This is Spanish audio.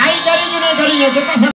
¡Ay, cariño, no hay cariño! ¿Qué pasa?